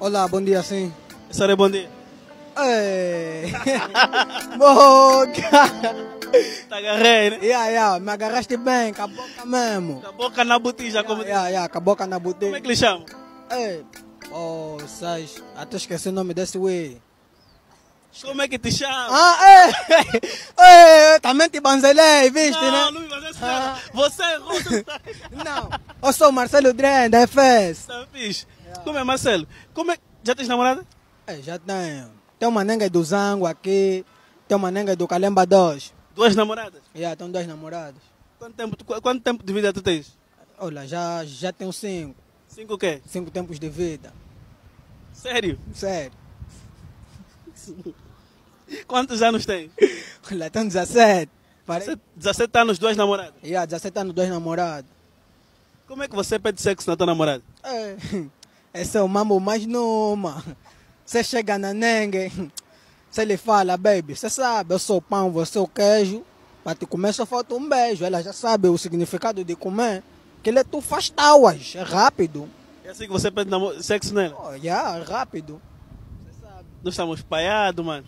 Olá, bom dia sim. Senhora, bom dia. Ei. Boca. Tá agarrei, né? Yeah, yeah, me agarraste bem, com a boca mesmo. Com a boca na botija, como Yeah, yeah, yeah, com a boca na Como é que lhe chama? Ei. Oh, sais. Até esqueci o nome desse way. Como é que te chama? Ah, ei. Ei, também te banzelei, viste, não, né? não me faz Ah. Você errou. Não. Eu sou o Marcelo Dren, da FS. Tá fixe. Como é, Marcelo? Como é... Já tens namorada? É, já tenho. Tem uma nenga do Zango aqui, tem uma nenga do Calemba 2. Duas namoradas? Já tem dois namorados. Quanto tempo, tu- quanto tempo de vida tu tens? Olha, já, já tenho cinco. Cinco o quê? Cinco tempos de vida. Sério? Sério. Quantos anos tem? Olha, tenho 17. Pare... 17 17 anos, duas namoradas. Já, 17 anos, dois namorados. Como é que você pede sexo na tua namorada? É, esse é o mambo mais numa. Você chega na nengue, você lhe fala, baby, você sabe, eu sou o pão, você é o queijo. Para te comer só falta um beijo. Ela já sabe o significado de comer. Que ele tu faz tauas, é rápido. É assim que você pede sexo nela? Oh, já, é rápido. Nós estamos espalhados, mano.